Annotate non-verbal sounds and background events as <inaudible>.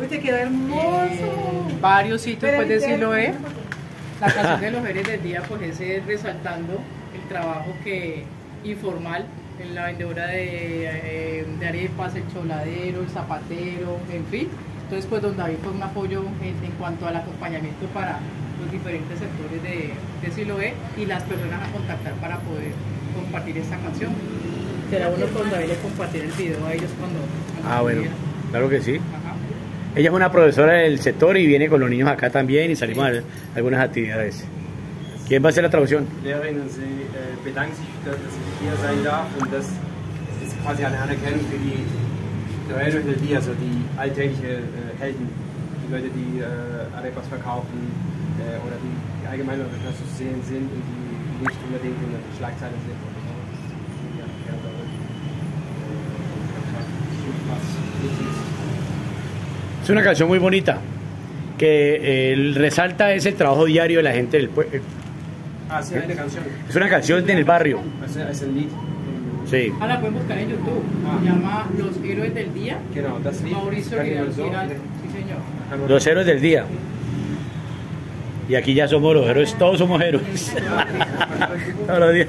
Uy, te queda hermoso. En varios sitios pues de el Siloé. La canción de los Jerez del día pues es eh, resaltando el trabajo que informal en la vendedora de, eh, de arepas, el choladero, el zapatero, en fin. Entonces pues don David fue un apoyo en, en cuanto al acompañamiento para los diferentes sectores de, de Siloé y las personas a contactar para poder compartir esta canción. Será bueno con David compartir el video a ellos cuando... cuando Ah, bueno, claro que sí. Ella es una profesora del sector y viene con los niños acá también y salimos a algunas actividades. ¿Quién va a hacer la traducción? Lehrerinnen, sie bedanken sich, dass ich hier sein darf und das ist quasi eine Anerkennung für die Héroes del Día, also die alltägliche Helden, die Leute, die Arepas verkaufen oder die, allgemein etwas zu sehen sind und die nicht unbedingt in sind Es una canción muy bonita que eh, resalta ese trabajo diario de la gente del pueblo. Ah, sí, eine Canción. Es una canción en el barrio. Es, es ein Lied. Sí. Ah, la pueden buscar en YouTube. Ah. Se llama Los Héroes del Día. Das Lied. Mauricio Giraldo. Sí, señor. Los héroes del día. Y aquí ya somos los héroes, todos somos héroes. <laughs> Todos los días.